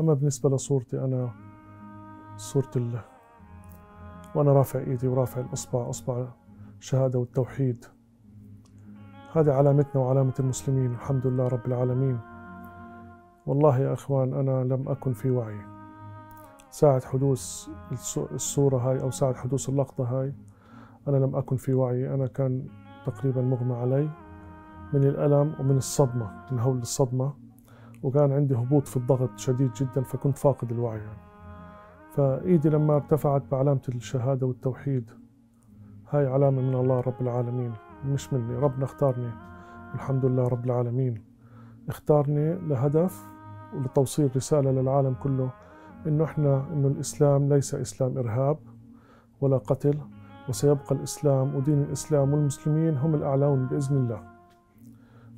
أما بالنسبة لصورتي أنا صورة الله وأنا رافع إيدي ورافع الإصبع إصبع الشهادة والتوحيد. هذه علامتنا وعلامة المسلمين الحمد لله رب العالمين. والله يا أخوان أنا لم أكن في وعي. ساعة حدوث الصورة هاي أو ساعة حدوث اللقطة هاي أنا لم أكن في وعي. أنا كان تقريبا مغمى علي من الألم ومن الصدمة من هول الصدمة. وكان عندي هبوط في الضغط شديد جدا فكنت فاقد الوعي يعني. فإيدي لما ارتفعت بعلامة الشهادة والتوحيد هاي علامة من الله رب العالمين مش مني. ربنا اختارني. الحمد لله رب العالمين. اختارني لهدف ولتوصيل رسالة للعالم كله إنه إحنا إنه الإسلام ليس إسلام إرهاب ولا قتل وسيبقى الإسلام ودين الإسلام والمسلمين هم الأعلون بإذن الله.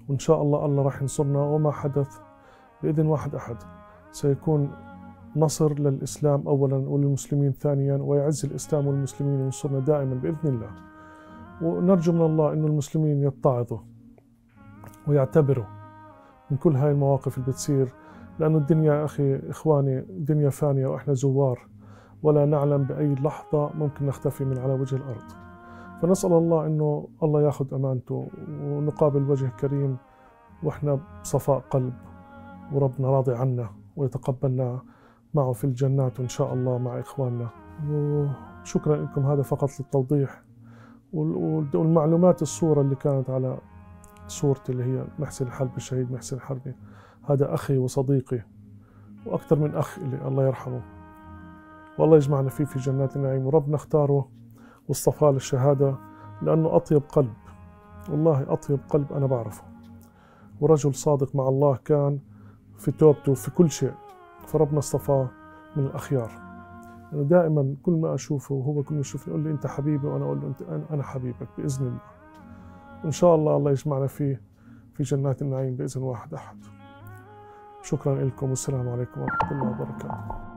وإن شاء الله الله راح ينصرنا وما حدث بإذن واحد أحد سيكون نصر للإسلام أولا وللمسلمين ثانيا ويعز الإسلام والمسلمين وينصرنا دائما بإذن الله. ونرجو من الله أن المسلمين يتعظوا ويعتبروا من كل هاي المواقف اللي بتصير لأنه الدنيا أخي إخواني دنيا فانية وإحنا زوار ولا نعلم بأي لحظة ممكن نختفي من على وجه الأرض. فنسأل الله أنه الله ياخذ أمانته ونقابل وجه كريم وإحنا بصفاء قلب. وربنا راضي عنا ويتقبلنا معه في الجنات إن شاء الله مع إخواننا. وشكرا لكم. هذا فقط للتوضيح والمعلومات الصورة اللي كانت على صورتي اللي هي محسن الحربي الشهيد محسن الحربي. هذا أخي وصديقي وأكثر من أخ اللي الله يرحمه. والله يجمعنا فيه في جنات النعيم. وربنا اختاره واصطفاه للشهادة لأنه أطيب قلب. والله أطيب قلب أنا بعرفه. ورجل صادق مع الله كان في توبته في كل شيء. فربنا اصطفاه من الأخيار. يعني دائما كل ما أشوفه وهو كل ما يشوفني يقول لي أنت حبيبي وأنا أقول له أنت أنا حبيبك بإذن الله. وإن شاء الله الله يجمعنا فيه في جنات النعيم بإذن واحد أحد. شكرا لكم والسلام عليكم ورحمة الله وبركاته.